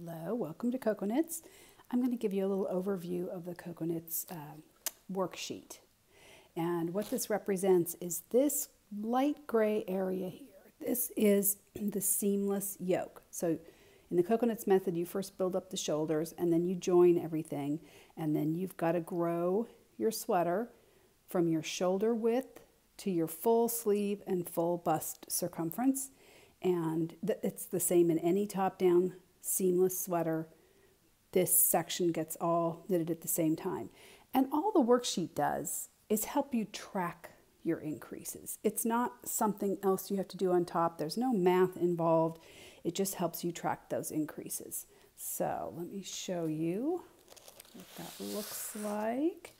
Hello, welcome to Cocoknits. I'm going to give you a little overview of the Cocoknits uh, worksheet. And what this represents is this light gray area here. This is the seamless yoke. So in the Cocoknits method, you first build up the shoulders and then you join everything. And then you've got to grow your sweater from your shoulder width to your full sleeve and full bust circumference. And it's the same in any top-down seamless sweater. This section gets all knitted at the same time. And all the worksheet does is help you track your increases. It's not something else you have to do on top. There's no math involved. It just helps you track those increases. So let me show you what that looks like.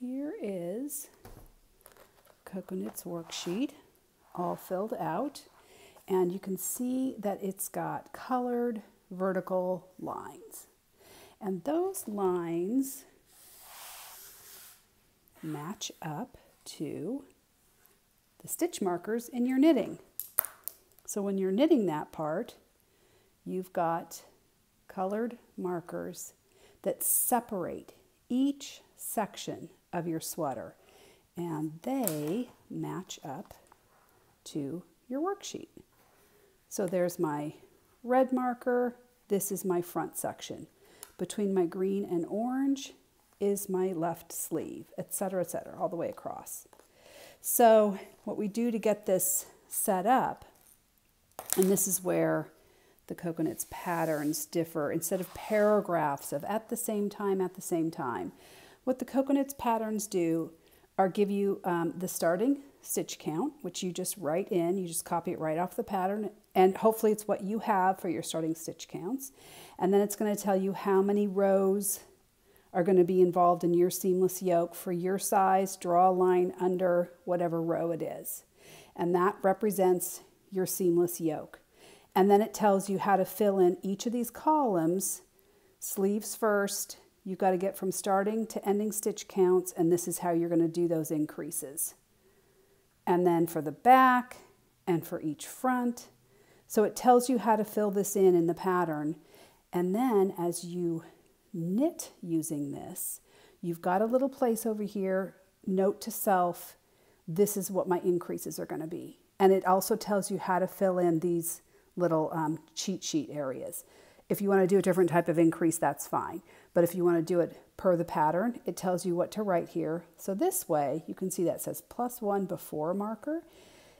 Here is Cocoknits worksheet all filled out. And you can see that it's got colored vertical lines. And those lines match up to the stitch markers in your knitting. So when you're knitting that part, you've got colored markers that separate each section of your sweater and they match up to your worksheet. So there's my red marker, this is my front section. Between my green and orange is my left sleeve, etc., etc., all the way across. So what we do to get this set up, and this is where the Cocoknits patterns differ. Instead of paragraphs of at the same time, at the same time, what the Cocoknits patterns do are give you um, the starting stitch count, which you just write in. You just copy it right off the pattern, and hopefully it's what you have for your starting stitch counts. And then it's going to tell you how many rows are going to be involved in your seamless yoke for your size. Draw a line under whatever row it is. And that represents your seamless yoke. And then it tells you how to fill in each of these columns, sleeves first, You've got to get from starting to ending stitch counts, and this is how you're going to do those increases and then for the back and for each front. So it tells you how to fill this in in the pattern. And then as you knit using this, you've got a little place over here, note to self, this is what my increases are going to be. And it also tells you how to fill in these little um, cheat sheet areas. If you want to do a different type of increase, that's fine. But if you want to do it per the pattern, it tells you what to write here. So this way, you can see that says plus one before a marker.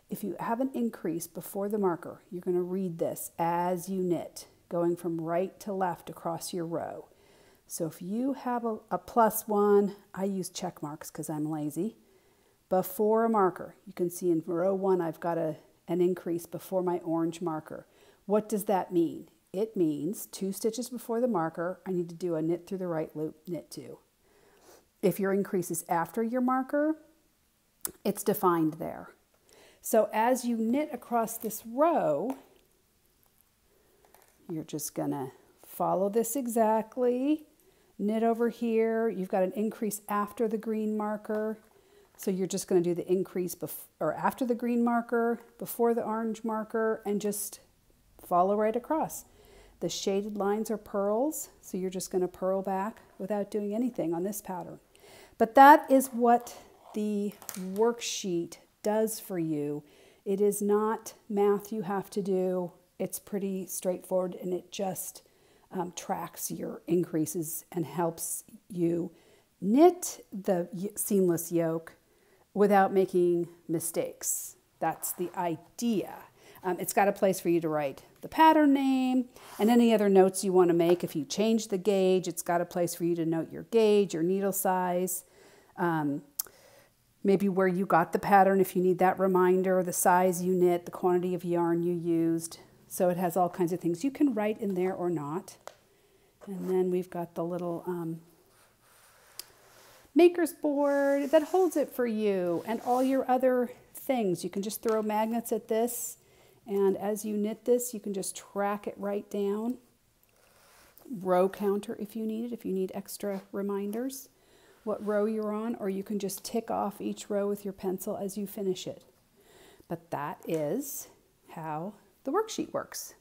If you have an increase before the marker, you're going to read this as you knit, going from right to left across your row. So if you have a, a plus one, I use check marks because I'm lazy, before a marker, you can see in row one, I've got a, an increase before my orange marker. What does that mean? It means two stitches before the marker, I need to do a knit through the right loop, knit two. If your increase is after your marker, it's defined there. So as you knit across this row, you're just gonna follow this exactly, knit over here. You've got an increase after the green marker. So you're just gonna do the increase before or after the green marker, before the orange marker, and just follow right across. The shaded lines are purls, so you're just going to purl back without doing anything on this pattern. But that is what the worksheet does for you. It is not math you have to do. It's pretty straightforward and it just um, tracks your increases and helps you knit the seamless yoke without making mistakes. That's the idea. Um, it's got a place for you to write the pattern name and any other notes you want to make. If you change the gauge, it's got a place for you to note your gauge, your needle size, um, maybe where you got the pattern if you need that reminder, the size you knit, the quantity of yarn you used. So it has all kinds of things you can write in there or not. And then we've got the little um, maker's board that holds it for you and all your other things. You can just throw magnets at this and as you knit this, you can just track it right down. Row counter if you need it, if you need extra reminders, what row you're on, or you can just tick off each row with your pencil as you finish it. But that is how the worksheet works.